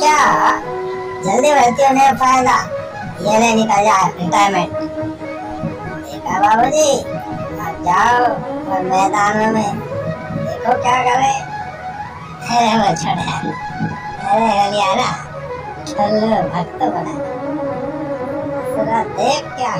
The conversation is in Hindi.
क्या जल्दी भर्ती होने का फ़ायदा ये ले निकल जाए रिटायरमेंट देखा बाबू जी आप जाओ और मैदानों में देखो क्या करे अरे वो छोड़े अरे गलियारा ठल्लो भक्त बना जरा देख क्या